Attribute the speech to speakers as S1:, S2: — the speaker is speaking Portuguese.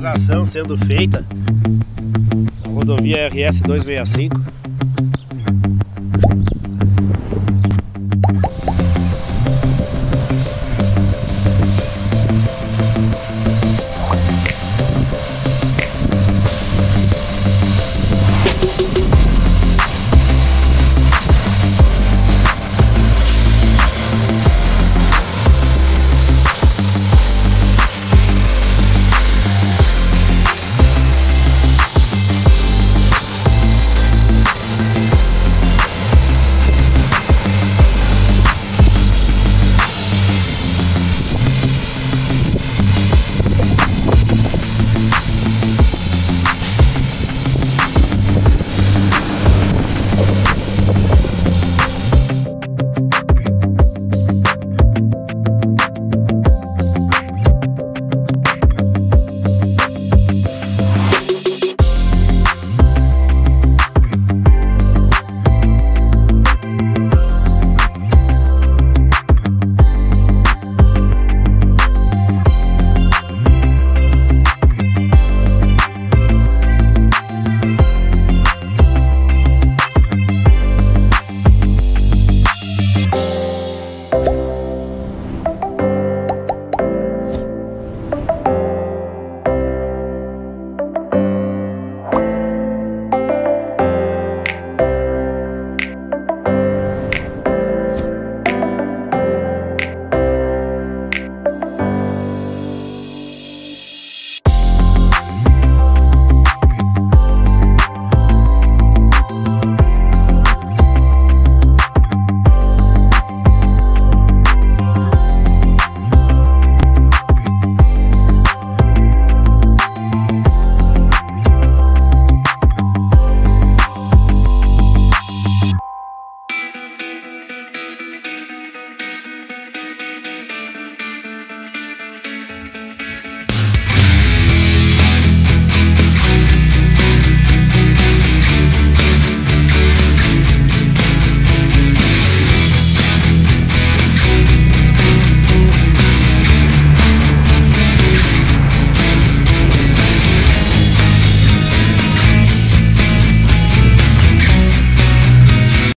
S1: Sinalização sendo feita na rodovia RS 265.